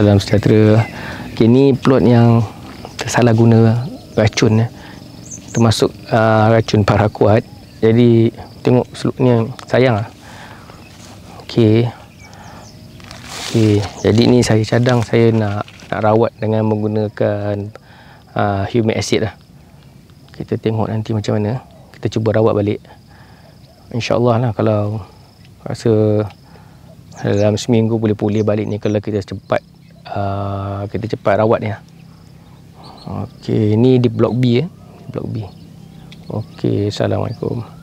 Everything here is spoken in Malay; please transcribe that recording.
Salam sejahtera. Okay, ni plot yang tersalah guna racun ya. Termasuk uh, racun paraquat. Jadi tengok seluknya sayang lah. Okey. Okey, jadi ni saya cadang saya nak nak rawat dengan menggunakan uh, humic acid lah. Kita tengok nanti macam mana. Kita cuba rawat balik. InsyaAllah lah kalau rasa dalam seminggu boleh pulih balik ni kalau kita cepat uh, kita cepat rawat ni lah. Okey, ni di blok B eh. Blok B. Okey, Assalamualaikum.